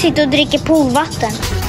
sitter och dricker poolvatten.